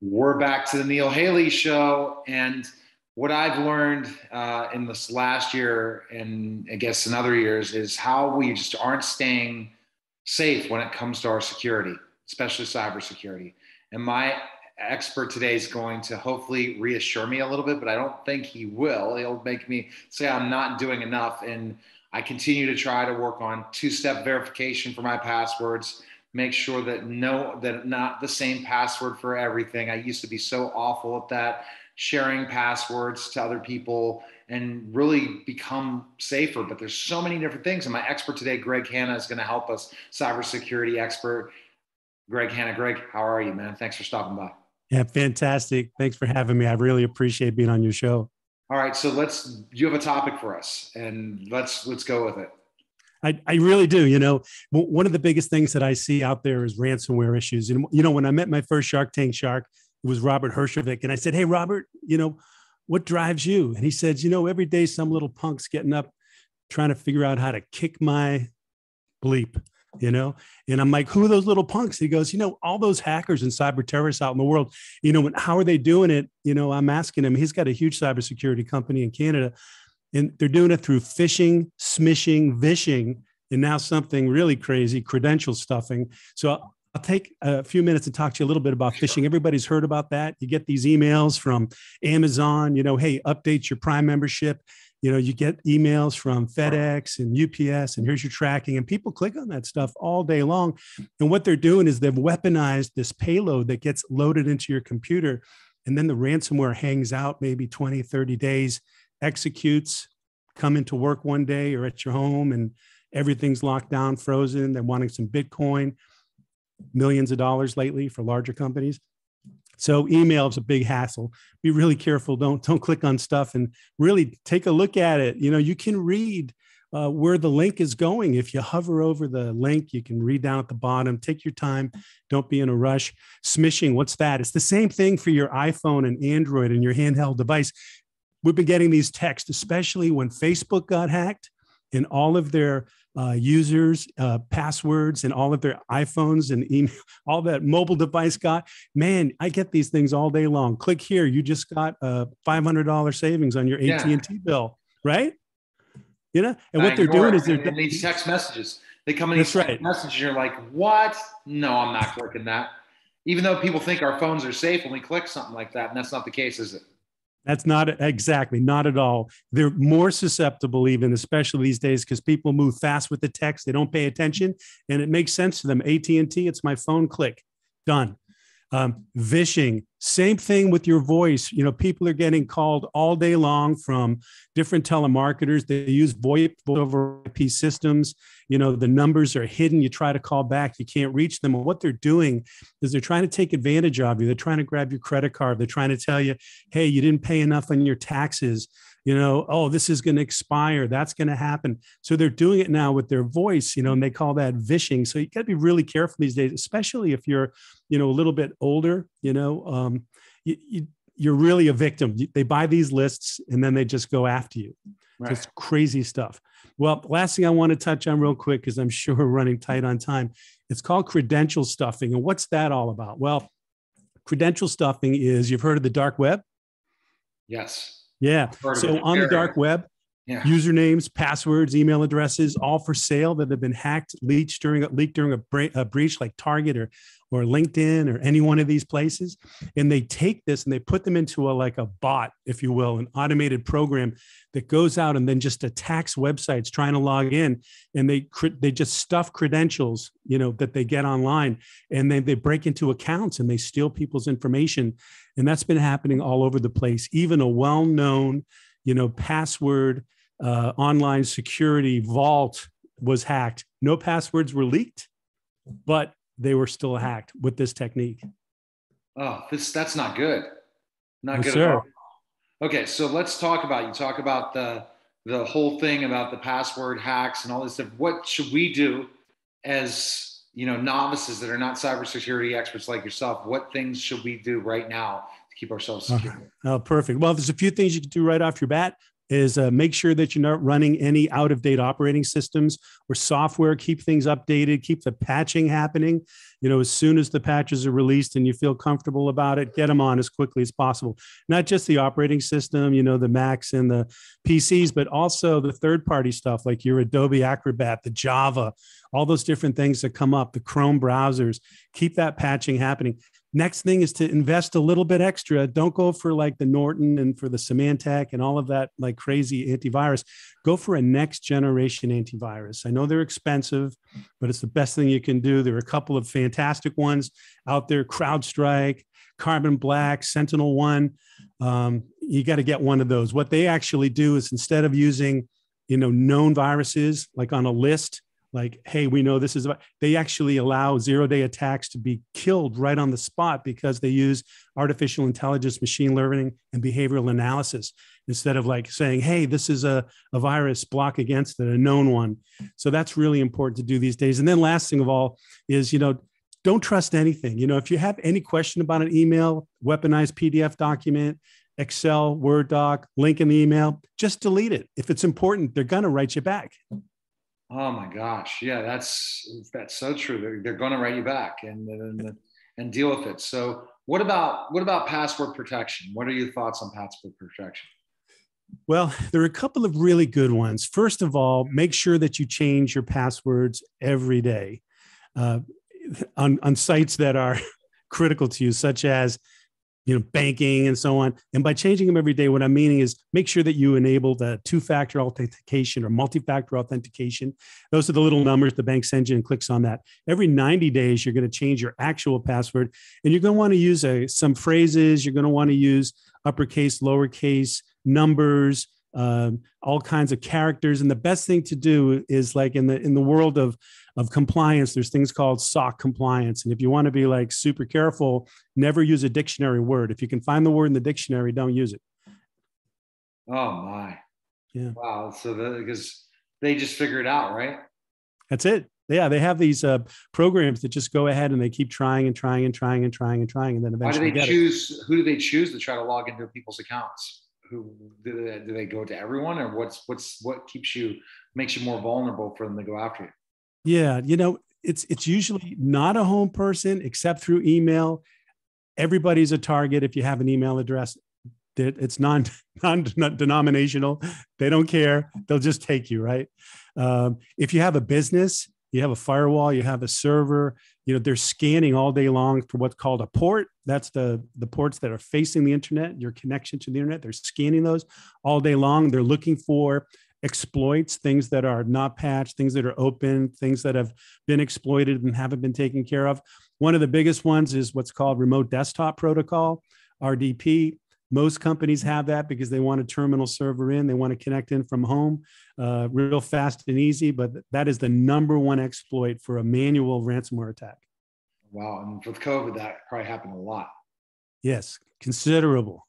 We're back to the Neil Haley show. And what I've learned uh, in this last year and I guess in other years is how we just aren't staying safe when it comes to our security, especially cybersecurity. And my expert today is going to hopefully reassure me a little bit, but I don't think he will. He'll make me say I'm not doing enough. And I continue to try to work on two step verification for my passwords make sure that no that not the same password for everything. I used to be so awful at that, sharing passwords to other people and really become safer. But there's so many different things. And my expert today, Greg Hanna, is going to help us, cybersecurity expert. Greg Hanna. Greg, how are you, man? Thanks for stopping by. Yeah, fantastic. Thanks for having me. I really appreciate being on your show. All right, so let's you have a topic for us and let's let's go with it. I, I really do. You know, one of the biggest things that I see out there is ransomware issues. And, you know, when I met my first Shark Tank shark, it was Robert Herjavec. And I said, Hey, Robert, you know, what drives you? And he says, You know, every day some little punk's getting up trying to figure out how to kick my bleep, you know? And I'm like, Who are those little punks? He goes, You know, all those hackers and cyber terrorists out in the world, you know, how are they doing it? You know, I'm asking him, he's got a huge cybersecurity company in Canada and they're doing it through phishing, smishing, vishing, and now something really crazy, credential stuffing. So I'll take a few minutes to talk to you a little bit about phishing. Everybody's heard about that. You get these emails from Amazon, you know, hey, update your Prime membership. You know, you get emails from FedEx and UPS, and here's your tracking. And people click on that stuff all day long. And what they're doing is they've weaponized this payload that gets loaded into your computer. And then the ransomware hangs out maybe 20, 30 days executes, come into work one day or at your home and everything's locked down, frozen. They're wanting some Bitcoin, millions of dollars lately for larger companies. So email is a big hassle. Be really careful. Don't don't click on stuff and really take a look at it. You know, you can read uh, where the link is going. If you hover over the link, you can read down at the bottom. Take your time. Don't be in a rush. Smishing, what's that? It's the same thing for your iPhone and Android and your handheld device we've been getting these texts, especially when Facebook got hacked and all of their uh, users, uh, passwords, and all of their iPhones and email, all that mobile device got. Man, I get these things all day long. Click here, you just got a $500 savings on your AT and T bill, right? You know, and what they're doing is they're these text messages. They come in these text right. messages. You're like, what? No, I'm not clicking that. Even though people think our phones are safe when we click something like that, and that's not the case, is it? That's not exactly, not at all. They're more susceptible, even especially these days, because people move fast with the text. They don't pay attention, and it makes sense to them. AT and T, it's my phone. Click, done. Um, vishing, same thing with your voice. You know, people are getting called all day long from different telemarketers. They use VoIP over IP systems. You know, the numbers are hidden. You try to call back, you can't reach them. And what they're doing is they're trying to take advantage of you. They're trying to grab your credit card. They're trying to tell you, hey, you didn't pay enough on your taxes you know, oh, this is going to expire. That's going to happen. So they're doing it now with their voice, you know, and they call that vishing. So you got to be really careful these days, especially if you're, you know, a little bit older, you know, um, you, you, you're really a victim. They buy these lists and then they just go after you. Right. It's crazy stuff. Well, last thing I want to touch on real quick, because I'm sure we're running tight on time. It's called credential stuffing. And what's that all about? Well, credential stuffing is you've heard of the dark web? Yes. Yeah. So on the dark web, yeah. usernames, passwords, email addresses, all for sale that have been hacked, leaked during a leaked during a, bre- a, breach like Target or or LinkedIn or any one of these places, and they take this and they put them into a like a bot, if you will, an automated program that goes out and then just attacks websites trying to log in, and they they just stuff credentials, you know, that they get online, and then they break into accounts and they steal people's information, and that's been happening all over the place. Even a well-known, you know, password uh, online security vault was hacked. No passwords were leaked, but they were still hacked with this technique. Oh, this that's not good. Not good at all. Okay, so let's talk about you talk about the the whole thing about the password hacks and all this stuff. What should we do as you know novices that are not cybersecurity experts like yourself? What things should we do right now to keep ourselves uh-huh. secure? Oh, perfect. Well, there's a few things you can do right off your bat is uh, make sure that you're not running any out of date operating systems or software. Keep things updated, keep the patching happening. You know, as soon as the patches are released and you feel comfortable about it, get them on as quickly as possible. Not just the operating system, you know, the Macs and the PCs, but also the third party stuff like your Adobe Acrobat, the Java, all those different things that come up, the Chrome browsers. Keep that patching happening. Next thing is to invest a little bit extra. Don't go for like the Norton and for the Symantec and all of that like crazy antivirus. Go for a next generation antivirus. I know they're expensive, but it's the best thing you can do. There are a couple of fantastic ones out there CrowdStrike, Carbon Black, Sentinel One. Um, you got to get one of those. What they actually do is instead of using, you know, known viruses like on a list, like hey we know this is about they actually allow zero day attacks to be killed right on the spot because they use artificial intelligence machine learning and behavioral analysis instead of like saying hey this is a, a virus block against it a known one. So that's really important to do these days. And then last thing of all is you know don't trust anything. You know if you have any question about an email weaponized pdf document excel word doc link in the email just delete it. If it's important they're going to write you back Oh my gosh, yeah, that's that's so true. They're, they're going to write you back and, and and deal with it. So, what about what about password protection? What are your thoughts on password protection? Well, there are a couple of really good ones. First of all, make sure that you change your passwords every day uh, on on sites that are critical to you, such as you know, banking and so on. And by changing them every day, what I'm meaning is make sure that you enable the two-factor authentication or multi-factor authentication. Those are the little numbers the bank sends you and clicks on that. Every 90 days, you're going to change your actual password, and you're going to want to use a, some phrases. You're going to want to use uppercase, lowercase, numbers, um, all kinds of characters. And the best thing to do is like in the in the world of of compliance, there's things called SOC compliance. And if you want to be like super careful, never use a dictionary word. If you can find the word in the dictionary, don't use it. Oh my. Yeah. Wow. So because they just figure it out, right? That's it. Yeah, they have these uh, programs that just go ahead and they keep trying and trying and trying and trying and trying, and then eventually. Why do they choose? It. Who do they choose to try to log into people's accounts? Who do they, do they go to everyone, or what's what's what keeps you makes you more vulnerable for them to go after you? Yeah, you know, it's it's usually not a home person except through email. Everybody's a target if you have an email address. It's non non denominational. They don't care. They'll just take you right. Um, if you have a business, you have a firewall, you have a server. You know they're scanning all day long for what's called a port. That's the the ports that are facing the internet. Your connection to the internet. They're scanning those all day long. They're looking for exploits, things that are not patched, things that are open, things that have been exploited and haven't been taken care of. One of the biggest ones is what's called remote desktop protocol, RDP. Most companies have that because they want a terminal server in, they want to connect in from home, uh, real fast and easy. But that is the number one exploit for a manual ransomware attack. Wow. And with COVID, that probably happened a lot. Yes, considerable.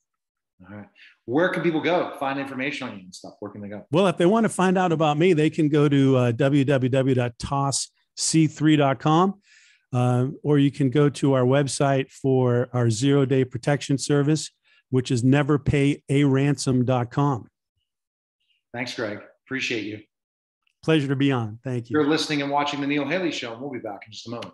All right. Where can people go find information on you and stuff? Where can they go? Well, if they want to find out about me, they can go to uh, www.tossc3.com. Uh, or you can go to our website for our zero day protection service, which is neverpayaransom.com. Thanks, Greg. Appreciate you. Pleasure to be on. Thank you. You're listening and watching The Neil Haley Show, and we'll be back in just a moment.